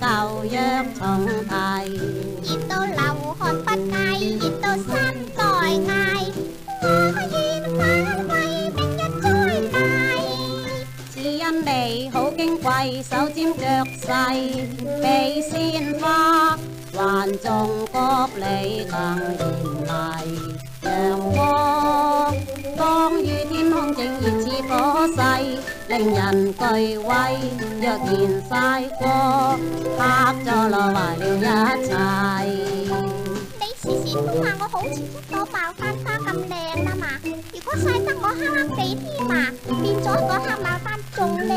舊約重提，熱到流汗不計，熱到心在嗌。我願反為明日再嚟。只因你好矜貴，手沾腳細，比鮮花還重國你更豔麗。令人懼畏。若然晒過，黑咗落壞了一切。你時時都話我好似一朵爆番花咁靚啦嘛，如果晒得我黑黑地添啊，變咗個黑牡丹仲靚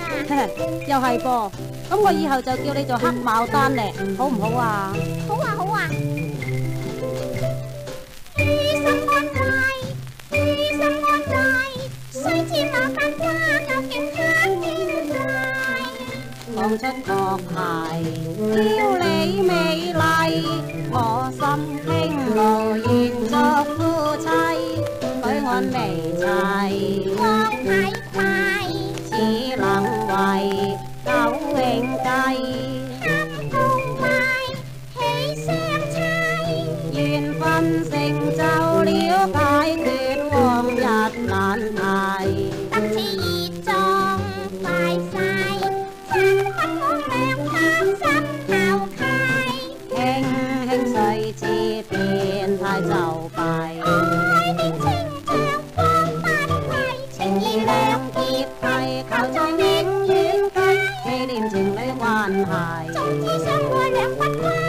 啊！又係噃，咁我以後就叫你做黑牡丹咧，好唔好啊？好啊好啊！放出国旗，挑你美丽，我心倾无言作夫妻，举案离齐，光太快，只能为久永继。堪公卖，喜相妻。缘分成就了解决往日难题。 情義兩結締靠在永遠居，紀念情侶關係。總之想我兩不。